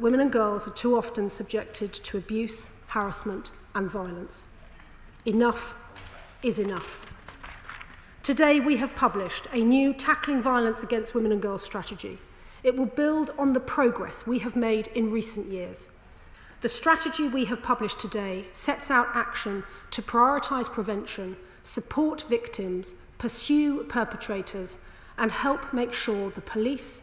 Women and girls are too often subjected to abuse, harassment and violence. Enough is enough. Today we have published a new Tackling Violence Against Women and Girls strategy. It will build on the progress we have made in recent years. The strategy we have published today sets out action to prioritise prevention, support victims, pursue perpetrators and help make sure the police,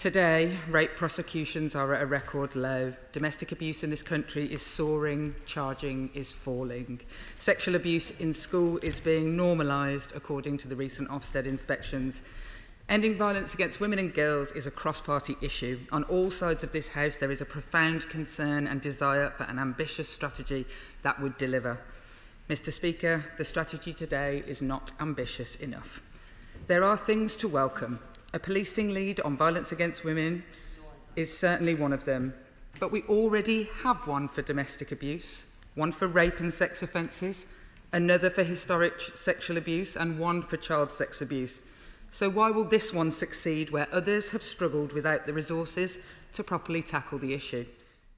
Today, rape prosecutions are at a record low. Domestic abuse in this country is soaring, charging is falling. Sexual abuse in school is being normalised, according to the recent Ofsted inspections. Ending violence against women and girls is a cross party issue. On all sides of this House, there is a profound concern and desire for an ambitious strategy that would deliver. Mr. Speaker, the strategy today is not ambitious enough. There are things to welcome, A policing lead on violence against women is certainly one of them. But we already have one for domestic abuse, one for rape and sex offences, another for historic sexual abuse, and one for child sex abuse. So why will this one succeed where others have struggled without the resources to properly tackle the issue?